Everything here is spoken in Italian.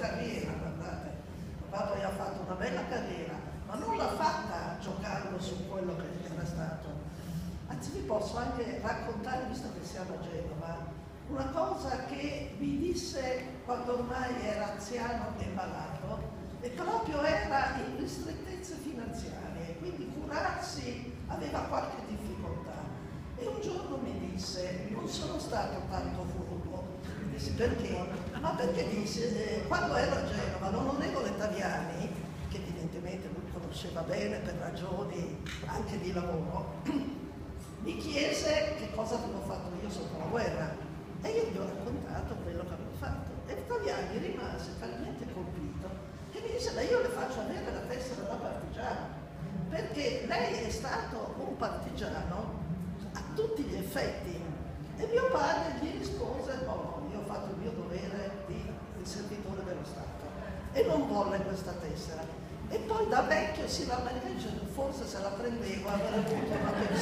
carriera, guardate, poi ha fatto una bella carriera, ma non l'ha fatta giocando su quello che era stato. Anzi vi posso anche raccontare, visto che siamo a Genova, una cosa che mi disse quando ormai era anziano e malato, e proprio era in ristrettezze finanziarie, quindi curarsi aveva qualche difficoltà. E un giorno mi disse, non sono stato tanto furbo, disse perché? Ma perché disse, eh, quando ero a Genova l'onorevole Taviani, che evidentemente lui conosceva bene per ragioni anche di lavoro, mi chiese che cosa avevo fatto io sotto la guerra e io gli ho raccontato quello che avevo fatto. E Taviani rimase talmente colpito che mi disse, ma io le faccio avere la tessera da partigiano, perché lei è stato un partigiano a tutti gli effetti. E mio padre gli rispose, no, io ho fatto il mio dovere di, di servitore dello Stato e non volle questa tessera. E poi da vecchio si va bene, forse se la prendeva avrei avuto una pensione